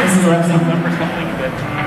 This is a some number something that